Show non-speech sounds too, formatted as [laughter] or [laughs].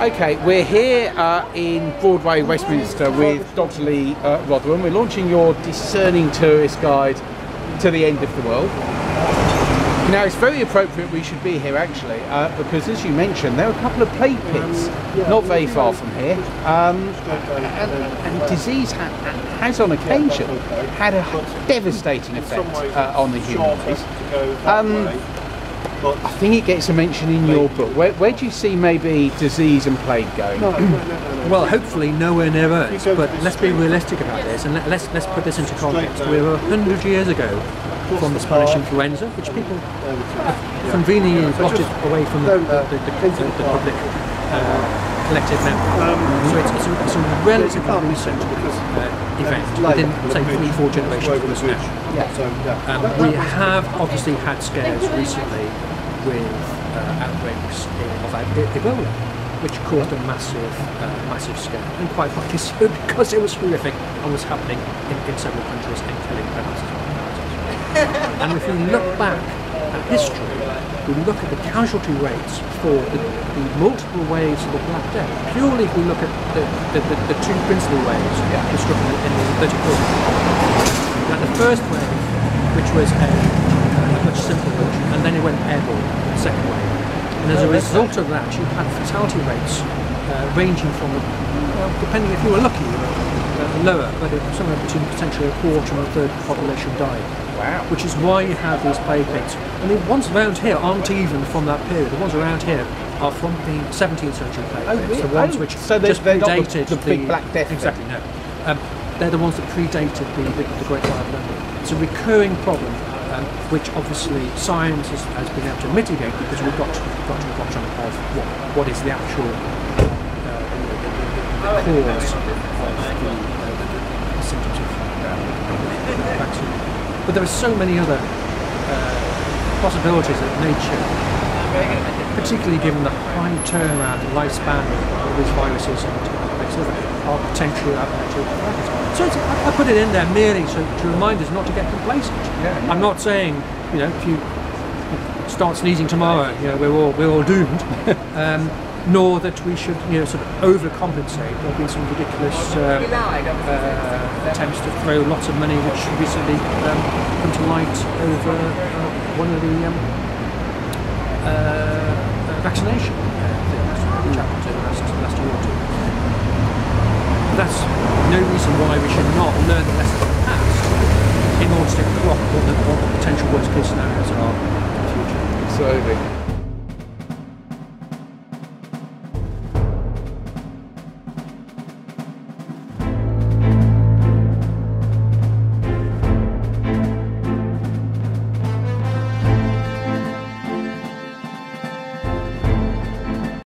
Okay, we're here uh, in Broadway, Westminster with Dr. Lee uh, Rotherham. We're launching your discerning tourist guide to the end of the world. Now, it's very appropriate we should be here actually, uh, because as you mentioned, there are a couple of plague pits not very far from here. Um, and, and, disease ha has on occasion had a devastating effect uh, on the human race. Um, I think it gets a mention in your book. Where, where do you see maybe disease and plague going? well, hopefully nowhere near us. But let's be realistic about this, and let, us let's put this into context. We were hundred years ago from the Spanish influenza, which people conveniently plotted away from the, the, the, the public uh, collective memory. so it's, it's, a, it's a relatively recent uh, event within, say, three, four generations. Us now. Um, we have obviously had scares recently with uh, outbreaks of Ebola, which caused a massive, uh, massive scare, and quite rightly so [laughs] because it was horrific and was happening in, in several countries and killing thousands of And if you look back at history, we look at the casualty rates for the, the multiple waves of the Black Death, purely if we look at the, the, the, the two principal waves yeah. that struck in, in the 34. Now the first wave, which was a, a much simpler version, and then it went airborne, the second wave. And as a result of that, you had fatality rates uh, ranging from, well, depending if you were lucky, uh, lower, but it, somewhere between potentially a quarter and a third of the population died. Wow. Which is why you have these plague pits. And the ones around here aren't even from that period. The ones around here are from the 17th century plague oh, pits. Really? The ones oh, which so just they're predated the, the, big Black Death. Exactly, no. Um, they're the ones that predated the, the, the Great Fire of It's a recurring problem um, which obviously science has, has, been able to mitigate because we've got to, we've got to the bottom of what, what is the actual uh, the, the, the, cause of the, symptoms of vaccine. But there are so many other uh, possibilities that nature, particularly given the high turnaround lifespan of these viruses and are potentially out there so I put it in there merely so to remind us not to get complacent. Yeah, yeah. I'm not saying, you know, if you start sneezing tomorrow, you know, we're all we're all doomed. [laughs] um, nor that we should, you know, sort of overcompensate. There'll be some ridiculous uh, uh, attempts to throw lots of money, which recently um, come to light over uh, one of the um, uh, vaccination things, which happened last, last year or two that's no reason why we should not learn the lessons of the past in order to clock what the, what the potential worst case scenarios are in the future. Absolutely.